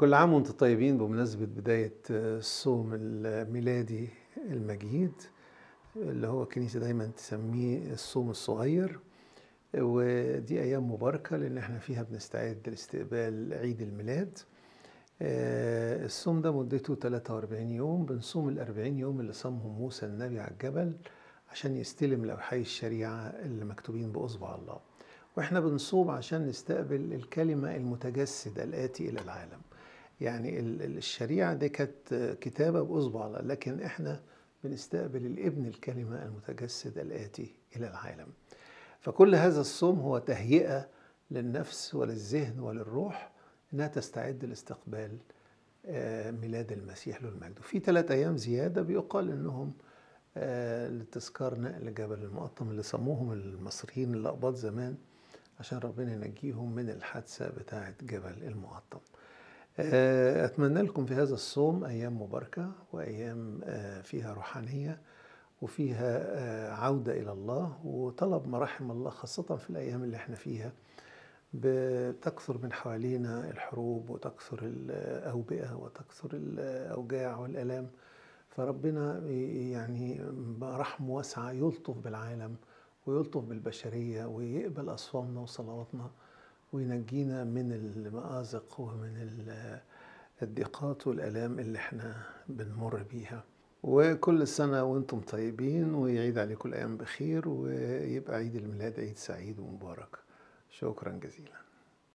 كل عام وأنتم طيبين بمناسبة بداية الصوم الميلادي المجيد اللي هو الكنيسة دايما تسميه الصوم الصغير. ودي أيام مباركة لأن إحنا فيها بنستعد لاستقبال عيد الميلاد. آه، الصوم ده مدته 43 يوم. بنصوم ال 40 يوم اللي صامهم موسى النبي على الجبل عشان يستلم لوحي الشريعة اللي مكتوبين بأصبع الله. وإحنا بنصوم عشان نستقبل الكلمة المتجسد الآتي إلى العالم. يعني الشريعة دي كانت كتابة بأصبع لكن إحنا بنستقبل الإبن الكلمة المتجسد الآتي إلى العالم. فكل هذا الصوم هو تهيئة للنفس وللذهن وللروح إنها تستعد لاستقبال آه، ميلاد المسيح له المجد في ثلاث أيام زيادة بيقال إنهم آه، لتذكار نقل جبل المقطم اللي سموهم المصريين الأقباط زمان عشان ربنا ينجيهم من الحادثة بتاعة جبل المقطم. آه، أتمنى لكم في هذا الصوم أيام مباركة وأيام فيها روحانية وفيها عودة إلى الله وطلب مراحم الله خاصة في الأيام اللي إحنا فيها. بتكثر من حوالينا الحروب وتكثر الأوبئة وتكثر الأوجاع والآلام. فربنا يعني برحمة واسعة يلطف بالعالم ويلطف بالبشرية ويقبل أصوامنا وصلواتنا. وينجينا من المآزق ومن الضيقات والآلام اللي إحنا بنمر بيها. وكل سنة وأنتم طيبين ويعيد عليكم الأيام بخير ويبقى عيد الميلاد عيد سعيد ومبارك. شكرا جزيلا.